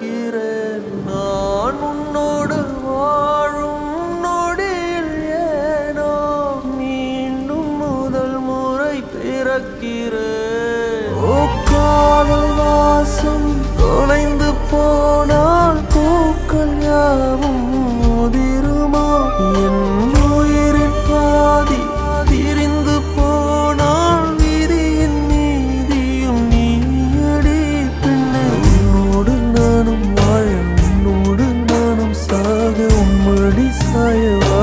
மறக்கிறேன் நான் உன்னோடு வாழும் நொடியில் ஏனோ மீண்டும் முதல் முறை பிறக்கிறேன். for you.